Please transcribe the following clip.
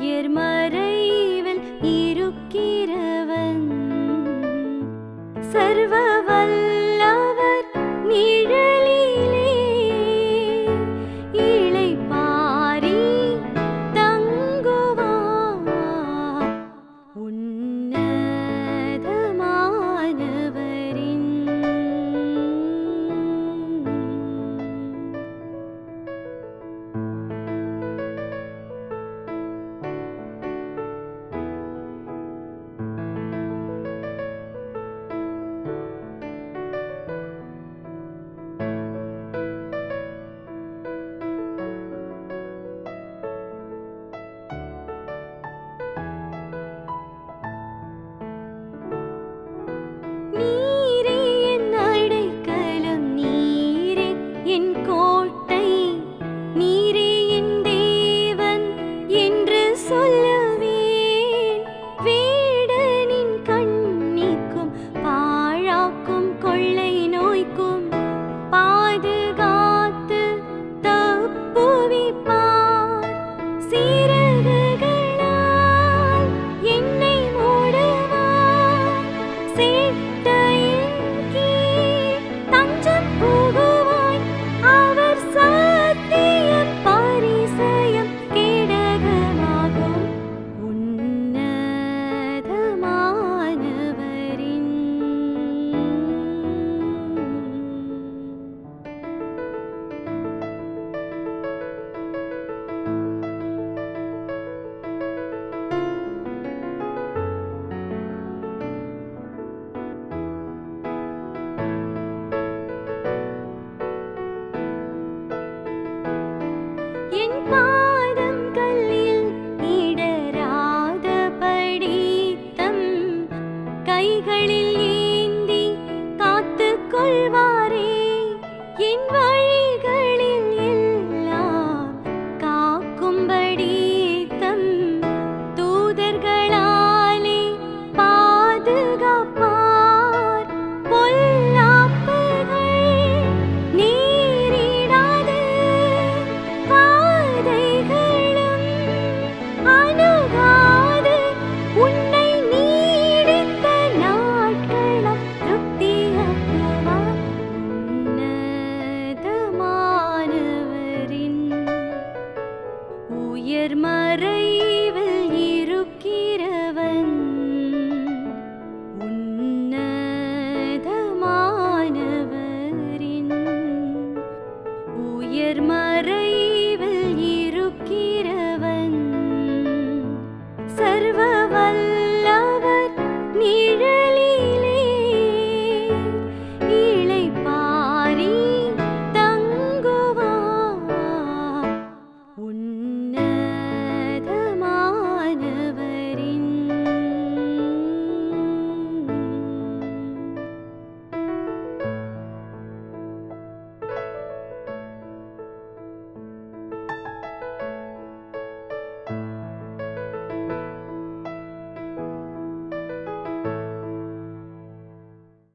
वीर्मार् மறைவில் இருக்கிறவன் உன்னதமானவரின் உயர் மறைவில் இருக்கிறவன். சர்வவல்ல